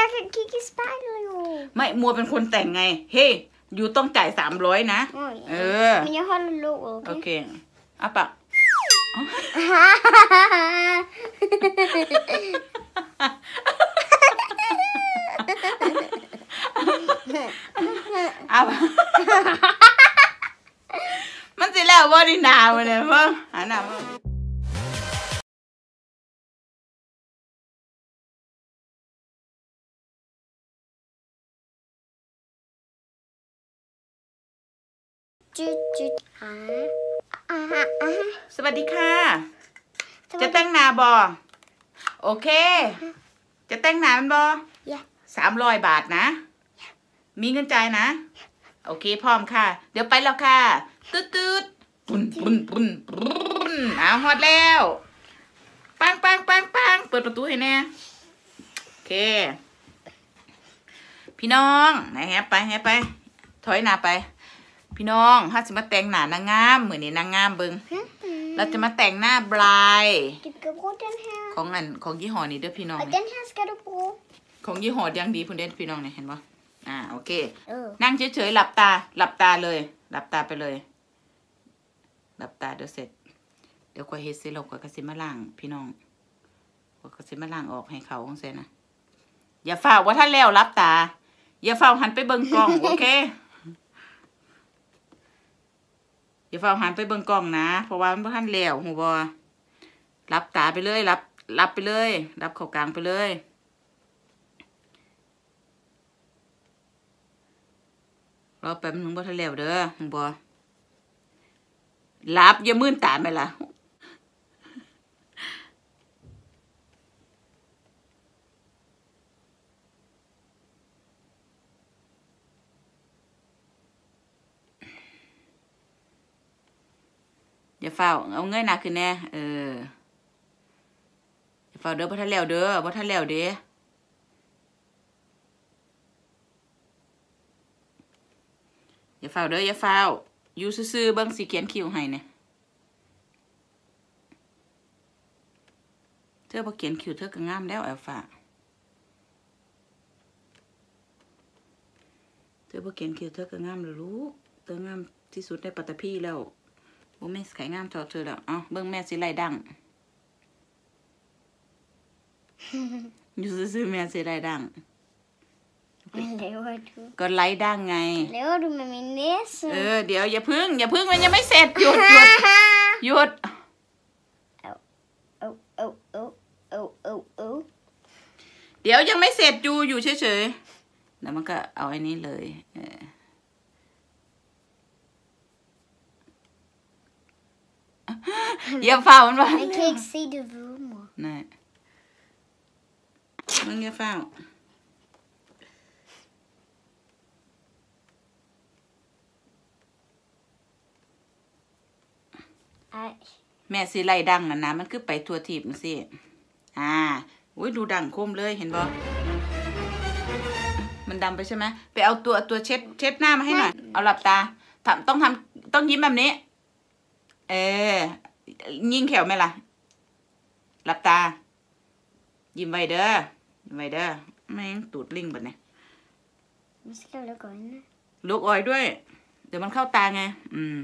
jeg kan kigge i spejlet jo. ไม่มัวเป็นคนแต่งไง เฮ้ยอยู่ต้องจ่ายสามร้อยนะ Åh, เอ ja. อ Men jeg holder låget, โอ okay? เคอะปะเอาปะมันสิแล้วว่าดีหนาวเลยเพิ่งหาหนา วมา Dyt, dyt. Ah. Aha, aha. สวัสดีค่ะ จะแต่งหน้าบอโอเค จะแต่งหน้ามันบอสามร้อยบาทนะ มีเงินจ่ายนะ โอเคพร้อมค่ะ เดี๋ยวไปแล้วค่ะตืดตืดปุ้นปุ้นปุ้นปุ้นเอาฮอดแล้วปังปังปังปังเปิดประตูให้แน่โอเค พี่น้องไหนแฮะไปแฮะไป ถอยหน้าไป พี่น้องถ้าจะมาแต่งหน้านางงามเหมือนนี่นางงามเบิงเราจะมาแต่งหน้าบลาย Du skal bruge den her. ของอันของยี่ห้อนี้เด้อพี่น้อง Og den her skal du bruge. ของยี่ห้อยังดีพุ่นเด่นพี่น้องเนี่ยเห็นปะอ่าโอเค Øh. นั่งเฉยๆหลับตา หลับตาเลย หลับตาไปเลย หลับตาเดี๋ยวเสร็จ เดี๋ยวกว่าเฮ็ดเสร็จเราก็กระสิมาล่าง พี่น้องกว่ากระสิมาล่างออกให้เขาของเสร็จนะอย่าฝ้าวว่าท่านแล้วหลับตา อย่าฝ้าวหันไปเบิ่งกล้องโอเค อย่าฝ้าหันไปเบิ่งกล้องนะ เพราะว่ามันบ่ทันแล้วหูบ่หลับตาไปเลย รับ รับไปเลย รับเข้ากลางไปเลยรอแป๊บนึงบ่ทันแล้วเด้อหึงบ่หลับอย่ามื่นตาไปละ อย่าเฝ้าเอาเงยหน้าขึ้นแน่เอออย่าเฝ้าเด้อบ่ทันแล้วเด้อบ่ทันแล้วเด้อย่าเฝ้าเด้ออย่าเฝ้าอยู่ซื่อๆเบิ่งสิเขียนคิวให้เนี่ยเธอบ่เขียนคิวเธอก็งามแล้วแอลฟ้าเธอบ่เขียนคิวเธอก็งามแล้วลูกเธองามที่สุดในปัตตภีแล้ว โอ้แม่ขายงามเท่าเธอแล้วเอ้าเบิ่งแม่สิไล่ดังอยู่ซื่อๆแม่สิไล่ดัง Hvad laver du? ก็ไล่ดังไง Hvad laver du med min næse? เออเดี๋ยวอย่าพึ่ง อย่าพึ่งมันยังไม่เสร็จหยุดหยุดหยุด Åh, åh, åh, åh, åh, åh. เดี๋ยวยังไม่เสร็จอยู่อยู่เฉยๆแล้วมันก็เอาไอ้นี้เลย เออ อย่าเฝ้ามันว่า Jeg kan ikke se det ved mig. นี่มึงอย่าเฝ้า Ej. แม่สิไล่ดังนะนะมันคือไปทัวทีบมันสิ อ่าอุ้ยดูดังคมเลยเห็นบ่มันดำไปใช่ไหม ไปเอาตัวตัวเช็ดเช็ดหน้ามาให้หน่อย เอาหลับตาทำต้องทำต้องยิ้มแบบนี้ เออ ยิงแขวไหมล่ะหลับตา ยิ้มไว้เด้อยิ้มไว้เด้อแม่งตูดลิงแบบนี้ Nu skal jeg lukke øjnene. ลูกออยด้วย เดี๋ยวมันเข้าตาไง อืม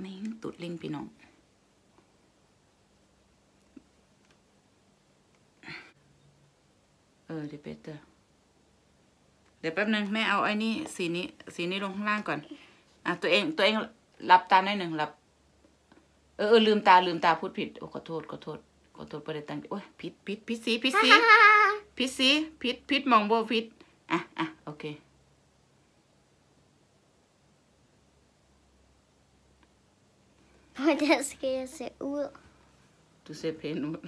แม่งตูดลิงพี่น้องเออเดี๋ยวเปเตอร์เดี๋ยวแป๊บนึงแม่เอาไอ้นี่สีนี้ สีนี้ลงข้างล่างก่อน อะตัวเองตัวเอง หลับตาหน่อยหนึ่งหลับเออเออลืมตาลืมตาพูดผิดโอ้ขอโทษขอโทษขอโทษประเด็นตังโอ้ยผิดผิดผิดสีผิดสีผิดสีผิดผิดมองโบผิดอะอะโอเค Hvordan skal jeg se ud? ดูเซเพนุด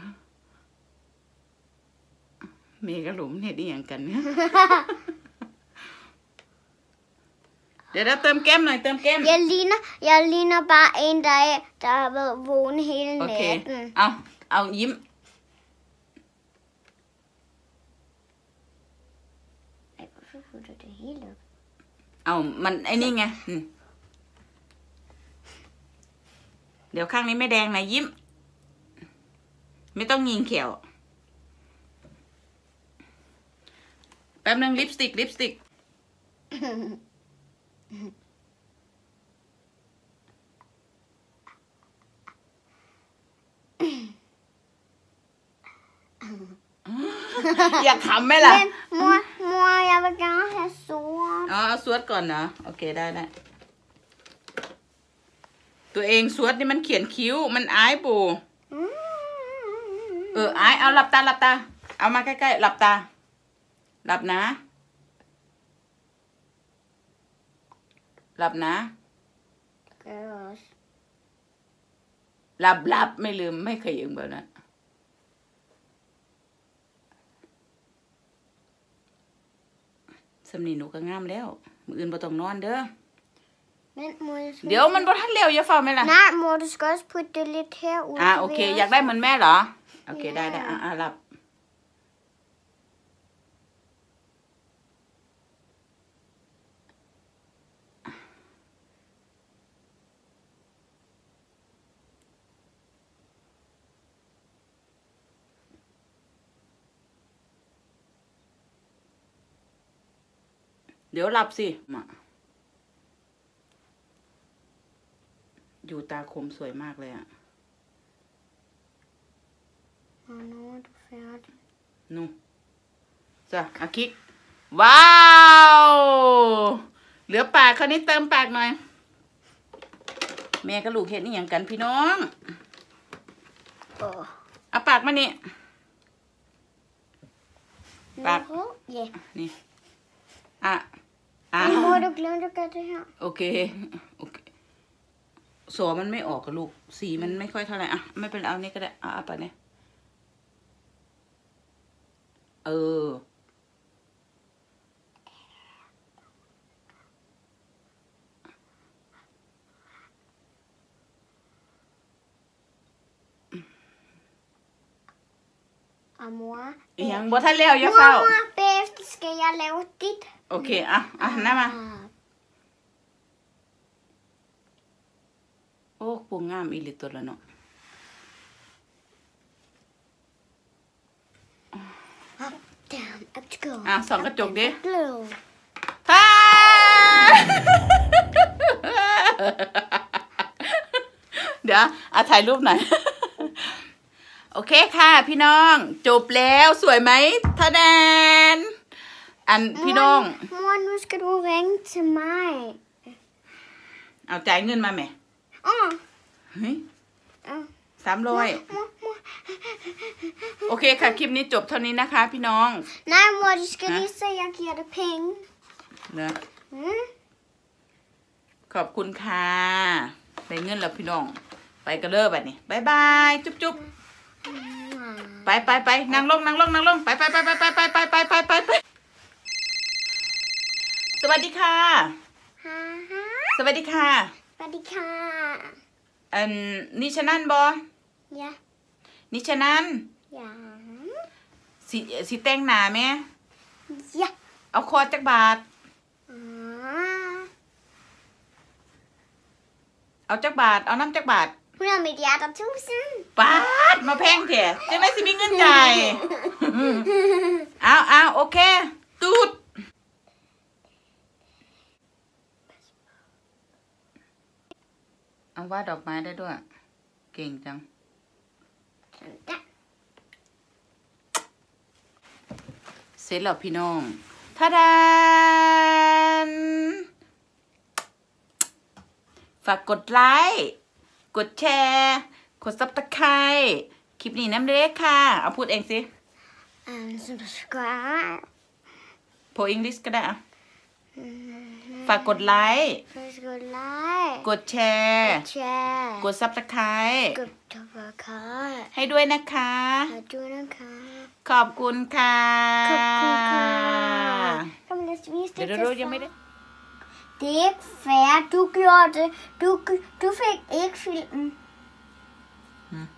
เมกะหลุมเนี่ยดีอย่างกันเนี่ย เดี๋ยวเราเติมแก้มหน่อยเติมแก้ม Jeg ligner, jeg ligner bare en, der, er, der har været vågen hele โอเค natten. เอาเอายิ้ม Ej, hvorfor putter du det hele op? เอามันไอ้นี่ไงอืมเดี๋ยวข้างนี้ไม่แดงนะยิ้ม ไม่ต้องยิงเขียว แป๊บนึงลิปสติกลิปสติก อยากขำไหมล่ะ Men mor, mor, jeg vil gerne have sort. อ๋อเอาสวดก่อนเนาะโอเคได้ได้ตัวเองสวดนี่มันเขียนคิ้ว มันอายปูเอออายเอาหลับตาหลับตา เอามาใกล้ๆหลับตา หลับนะ หลับนะ Girls. หลับหลับไม่ลืมไม่เคยยืมแบบนั้นสำนีหนูก็งามแล้ว มืออื่นบ่ต้องนอนเด้อ Men mor, jeg skal... เดี๋ยวมันบ่ทันเร็วอย่าเฝ้าไหมล่ะ Nej, mor, du skal også putte det lidt herud. อ่า du โอเค ved อยากได้เหมือนแม่เหรอ โอเค ได้ได้ Yeah. อ่าอ่าหลับ เดี๋ยวหลับสิมาอยู่ตาคมสวยมากเลยอะ Og nu er du færdig. นู่จ้ะอาคิกว้าว เหลือปากคราวนี้เติมปากหน่อย แม่กับลูกเห็นนี่อย่างกันพี่น้อง Åh. เอาปากมานี่ Bak. Nå, Ja. นี่ อะ อะ Men mor, du glemte at gøre det her. โอเคโอเคสอมันไม่ออกกับลูก สีมันไม่ค่อยเท่าไหร่อะ ไม่เป็นไรเอานี่ก็ได้อะเอาไปเนี่ยเออ a moi. Yang buat hal leo ya fao. Mama peftis ke ya leo tit. Okey, ah ah nama. Oh, pungam ili to lano. Up down, up to go. Ah, song ka jok de. Glow. Ha! Dah, ah, ถ่ายรูปหน่อย โอเคค่ะพี่น้อง จบแล้วสวยไหมทะแดน อันพี่น้อง Mor, nu skal du ringe til mig. เอาจ่ายเงินมาไหม Åh. เฮ้ย Åh. สามร้อย Mor, mor. โอเคค่ะ คลิปนี้จบเท่านี้นะคะพี่น้อง Nej, mor, du skal Hä? lige se, at jeg giver dig penge. เนอะ Mm. ขอบคุณค่ะได้เงินแล้วพี่น้อง ไปกันเลิกแบบนี้บายบาย จุ๊บจุ๊บ ไปไปไปนั่งลงนั่งลงนั่งลงไปไปไปไปไปไปไปไปไปไปไปสวัสดีค่ะ Ha, ha. สวัสดีค่ะ Badika. อันนิชนันบอ Ja. นิชนัน Ja. สิสิแต่งหนาไหม Ja. เอาคอจักบาท Ah. เอาจักบาท เอาน้ำจักบาท 100 milliarder tusind. ปาดมาแพงเถอะจะไม่สิมีเงินจ่ายเอาเอาโอเค ตูดเอาวาดดอกไม้ได้ด้วย เก่งจัง Ja. เสร็จแล้วพี่น้องทาดานฝากกดไลค์ กดแชร์ กดซับสไครคลิปนี้น้ำเล็กค่ะ เอาพูดเองสิ Um, subscribe. โพอังกฤษก็ได้อะฝากกดไลค์ Please go like. กดแชร์ Share. กดซับสไครกดติดตามให้ด้วยนะคะ ขอดูนะคะขอบคุณค่ะขอบคุณค่ะ Kom, lad os vise เดี๋ยว det เดี๋ยว til ยังไม่ได้ Det er ikke fair. Du gjorde det. Du, du fik ikke filmen. Hmm.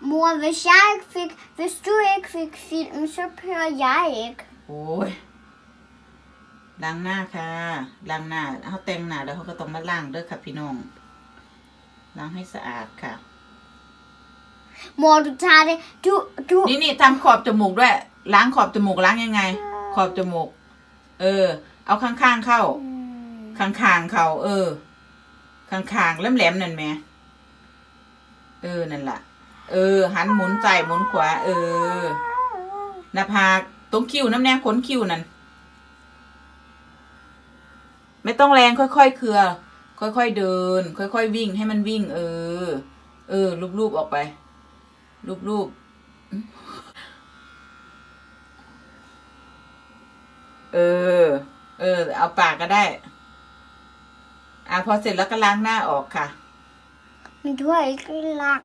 Mor, hvis jeg ikke fik, hvis du ikke fik filmen, så hører jeg ikke. โอ้ยล้างหน้าค่ะล้างหน้าเขาแต่งหน้าแล้วเขาก็ต้องมาล้างเด้อค่ะพี่น้องล้างให้สะอาดค่ะ Mor, du tager det. Du, du. นี่นี่ทำขอบจมูกด้วย ล้างขอบจมูกล้างยังไง Øh, ขอบจมูก เออ เอาข้างๆเข้า อืม ข้างๆเขาเออข้างๆแหลมๆนั่นแหมเออนั่นล่ะ เออ หันหมุนใจหมุนขวา เออหน้าผากตรงคิ้วน้ำแนงขนคิ้วนั่นไม่ต้องแรงค่อยๆเคลือ ค่อยๆเดิน ค่อยๆวิ่งให้มันวิ่ง เออ เออรูปๆออกไปรูปๆเออ เออ เอาปากก็ได้ อะพอเสร็จแล้วก็ล้างหน้าออกค่ะ มันด้วยกลัง